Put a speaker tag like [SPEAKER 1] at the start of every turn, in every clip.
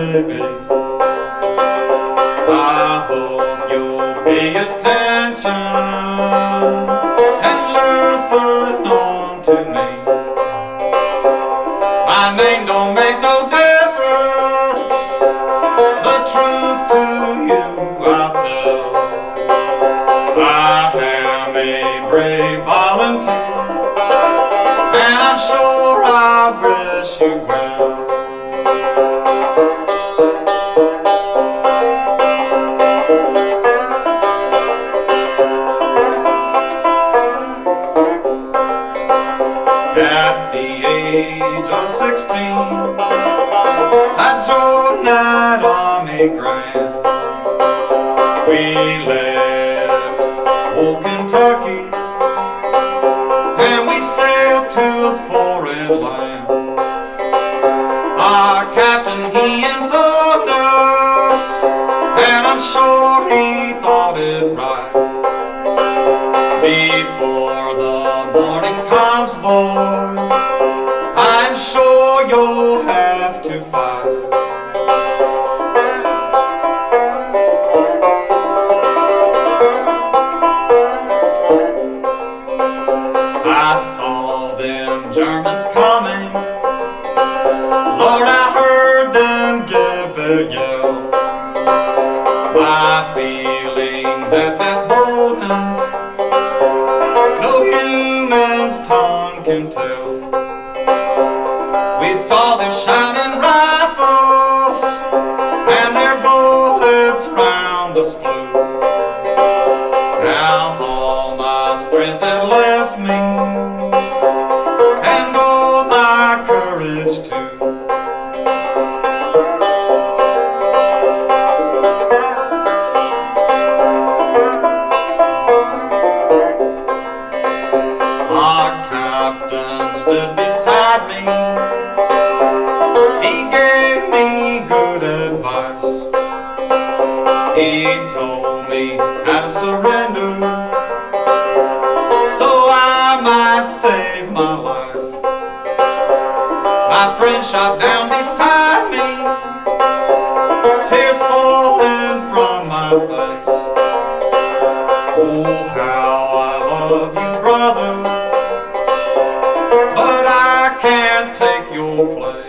[SPEAKER 1] you may At the age of 16, I joined that army grant. We left old Kentucky and we sailed to a foreign land. Our captain, he informed us, and I'm sure he thought it right. Before I'm sure you'll have to fight. I saw them Germans coming. Lord, I heard them give their yell. My feelings at that can tell. Stood beside me. He gave me good advice. He told me how to surrender so I might save my life. My friend shot down beside can't take your place.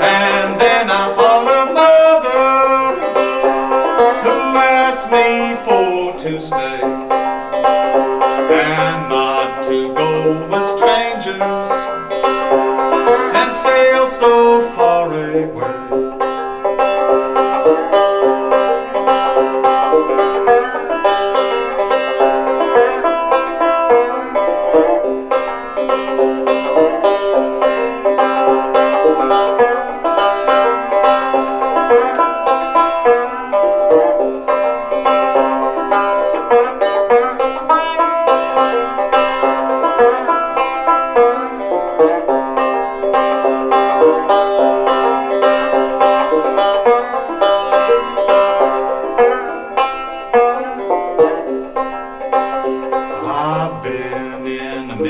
[SPEAKER 1] And then I thought of mother who asked me for to stay and not to go with strangers and sail so far away.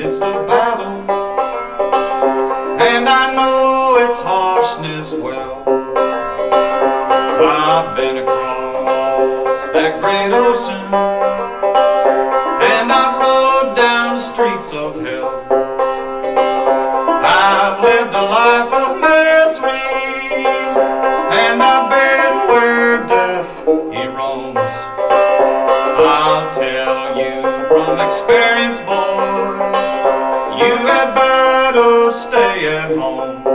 [SPEAKER 1] In the midst battle, and I know its harshness well. I've been across that great ocean, and I've rode down the streets of hell. I've lived a life of misery, and I've been where death he roams. I'll tell you from experience, At home.